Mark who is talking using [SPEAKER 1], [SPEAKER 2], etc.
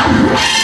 [SPEAKER 1] Ah!